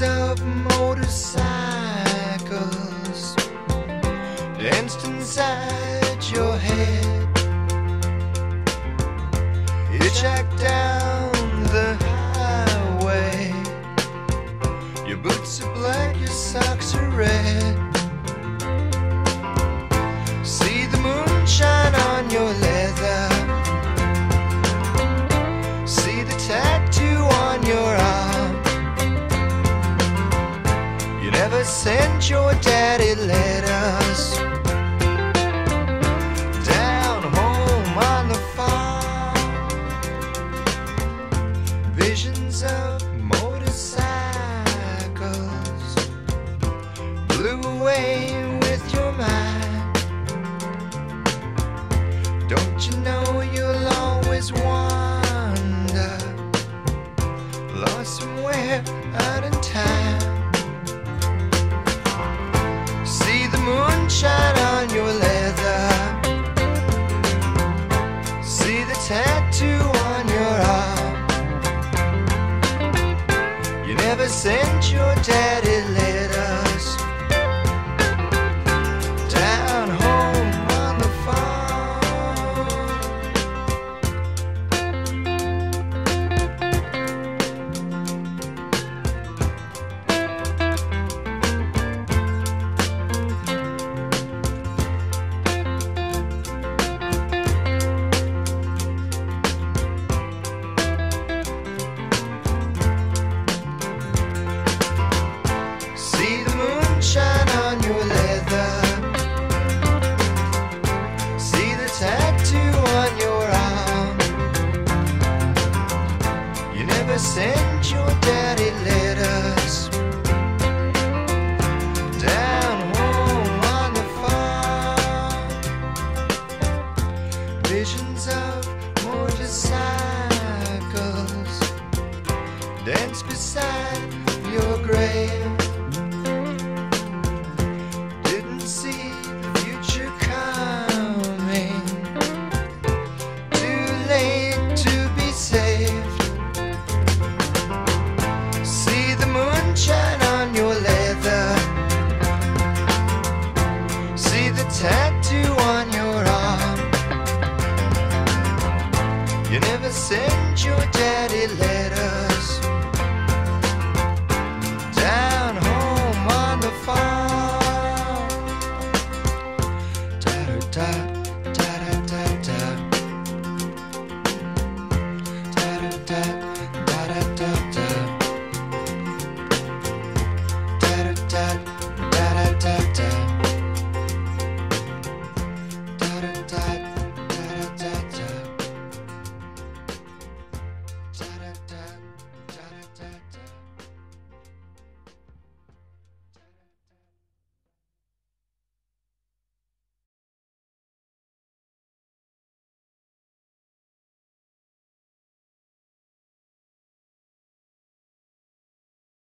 of motorcycles danced inside your head. You check down the highway, your boots are black. Sent your daddy letters. Down home on the farm, visions of motorcycles blew away with your mind. Don't you know you'll always wander, lost somewhere out in time? visions of motorcycles dance beside your grave. Didn't see the future coming. Too late to be saved. See the moonshine on your leather. See the tattoo. say